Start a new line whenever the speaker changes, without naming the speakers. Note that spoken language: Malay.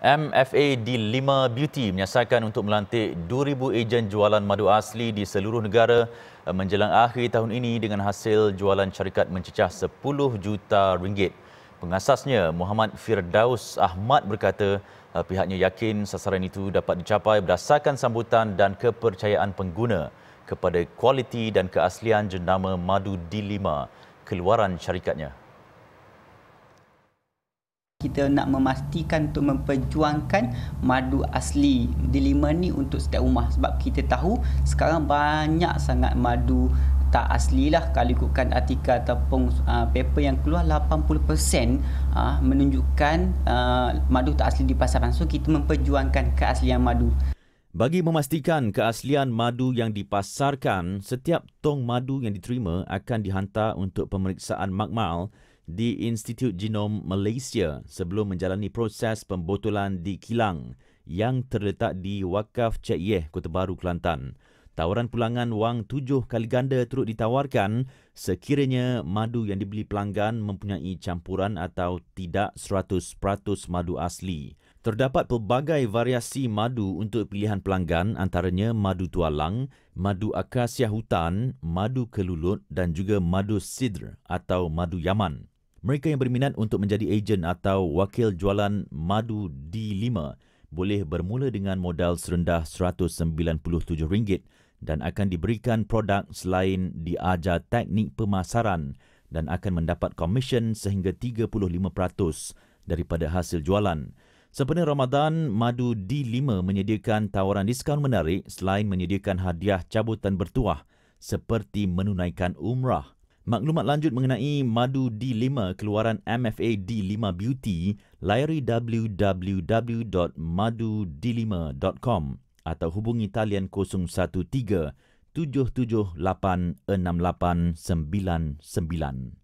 MFA D5 Beauty menyasarkan untuk melantik 2,000 ejen jualan madu asli di seluruh negara eh, menjelang akhir tahun ini dengan hasil jualan syarikat mencecah 10 juta ringgit. Pengasasnya Muhammad Firdaus Ahmad berkata eh, pihaknya yakin sasaran itu dapat dicapai berdasarkan sambutan dan kepercayaan pengguna kepada kualiti dan keaslian jenama madu D5 keluaran syarikatnya
kita nak memastikan untuk memperjuangkan madu asli dilema ni untuk setiap rumah. Sebab kita tahu sekarang banyak sangat madu tak asli lah. Kalau ikutkan artikel ataupun uh, paper yang keluar 80% uh, menunjukkan uh, madu tak asli di pasaran. So kita memperjuangkan keaslian madu.
Bagi memastikan keaslian madu yang dipasarkan, setiap tong madu yang diterima akan dihantar untuk pemeriksaan makmal di Institut Genom Malaysia sebelum menjalani proses pembotolan di kilang yang terletak di Wakaf Cik Yeh, Kota Baru, Kelantan. Tawaran pulangan wang tujuh kali ganda turut ditawarkan sekiranya madu yang dibeli pelanggan mempunyai campuran atau tidak 100% madu asli. Terdapat pelbagai variasi madu untuk pilihan pelanggan antaranya madu tualang, madu akasia hutan, madu kelulut dan juga madu sidr atau madu yaman. Mereka yang berminat untuk menjadi ejen atau wakil jualan madu D5 boleh bermula dengan modal serendah RM197 dan akan diberikan produk selain diajar teknik pemasaran dan akan mendapat komisen sehingga 35% daripada hasil jualan. Sempena Ramadan, Madu D5 menyediakan tawaran diskaun menarik selain menyediakan hadiah cabutan bertuah seperti menunaikan umrah. Maklumat lanjut mengenai madu D5 keluaran MFA D5 Beauty, layari www.madud5.com atau hubungi talian 013 778 6899.